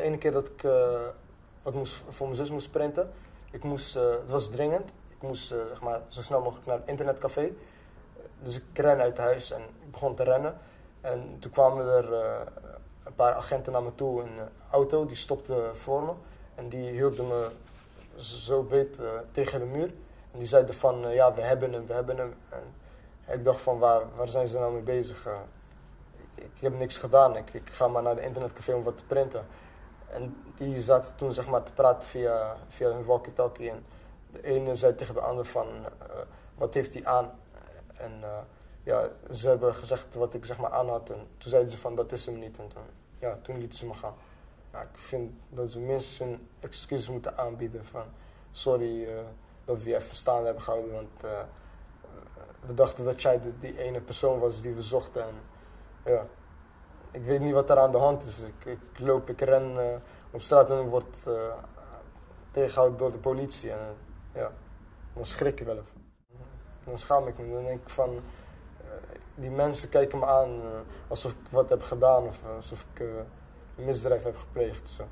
De ene keer dat ik uh, wat moest, voor mijn zus moest sprinten, ik moest, uh, het was dringend. Ik moest uh, zeg maar, zo snel mogelijk naar het internetcafé. Dus ik ren uit huis en ik begon te rennen. En toen kwamen er een paar agenten naar me toe een auto, die stopte voor me. En die hielden me zo beet tegen de muur. En die zeiden van, ja, we hebben hem, we hebben hem. En ik dacht van, waar, waar zijn ze nou mee bezig? ik, ik heb niks gedaan, ik, ik ga maar naar de internetcafé om wat te printen. En die zaten toen zeg maar te praten via, via hun walkie-talkie. En de ene zei tegen de ander van, uh, wat heeft hij aan? En uh, ja, ze hebben gezegd wat ik zeg maar aan had. En toen zeiden ze van, dat is hem niet. En toen, ja, toen lieten ze me gaan. Ja, ik vind dat ze minstens een moeten aanbieden van, sorry uh, dat we je even staan hebben gehouden. Want we dachten dat jij de, die ene persoon was die we zochten. En, ja, ik weet niet wat er aan de hand is. Ik, ik loop, ik ren uh, op straat en word uh, tegengehouden door de politie. En uh, ja, dan schrik ik wel even. Dan schaam ik me. Dan denk ik van, die mensen kijken me aan alsof ik wat heb gedaan of alsof ik een misdrijf heb gepleegd. Zo.